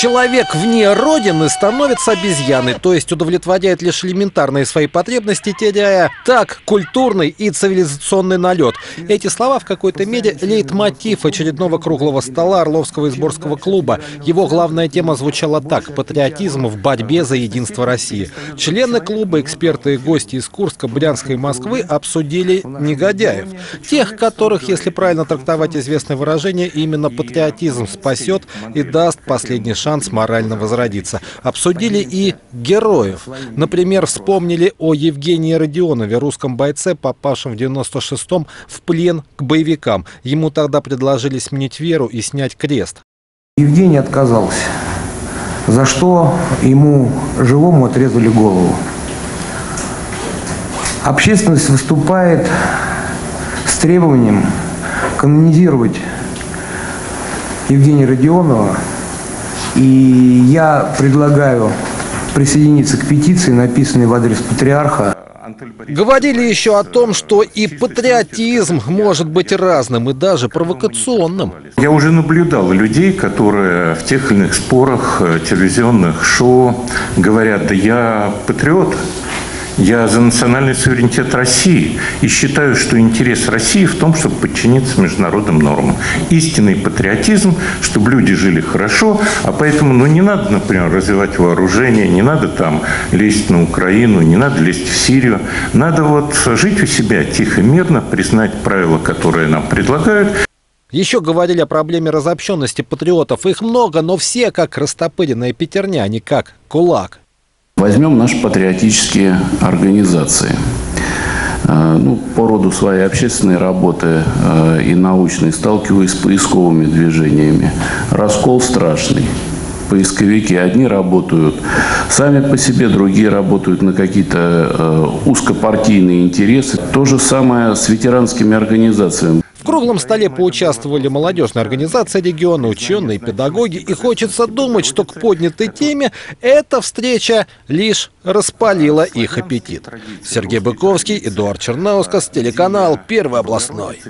Человек вне родины становится обезьяной, то есть удовлетворяет лишь элементарные свои потребности, теряя так культурный и цивилизационный налет. Эти слова в какой-то мере лейтмотив очередного круглого стола Орловского изборского клуба. Его главная тема звучала так – патриотизм в борьбе за единство России. Члены клуба, эксперты и гости из Курска, Брянска и Москвы обсудили негодяев. Тех, которых, если правильно трактовать известное выражение, именно патриотизм спасет и даст последний шанс морально возродиться. Обсудили и героев. Например, вспомнили о Евгении Родионове, русском бойце, попавшем в 96-м в плен к боевикам. Ему тогда предложили сменить веру и снять крест. Евгений отказался, за что ему живому отрезали голову. Общественность выступает с требованием канонизировать Евгения Родионова и я предлагаю присоединиться к петиции, написанной в адрес патриарха. Говорили еще о том, что и патриотизм может быть разным и даже провокационным. Я уже наблюдал людей, которые в тех или иных спорах, э, телевизионных шоу говорят, да я патриот, я за национальный суверенитет России и считаю, что интерес России в том, чтобы подчиниться международным нормам. Истинный патриотизм, чтобы люди жили хорошо, а поэтому ну, не надо, например, развивать вооружение, не надо там лезть на Украину, не надо лезть в Сирию. Надо вот жить у себя тихо, мирно, признать правила, которые нам предлагают, еще говорили о проблеме разобщенности патриотов. Их много, но все как растопыренная пятерня, а не как кулак. Возьмем наши патриотические организации. Э, ну, по роду своей общественной работы э, и научной сталкиваюсь с поисковыми движениями. Раскол страшный. Поисковики одни работают сами по себе, другие работают на какие-то э, узкопартийные интересы. То же самое с ветеранскими организациями. В круглом столе поучаствовали молодежные организации региона, ученые, педагоги. И хочется думать, что к поднятой теме эта встреча лишь распалила их аппетит. Сергей Быковский, Эдуард Чернаускас, телеканал «Первый областной».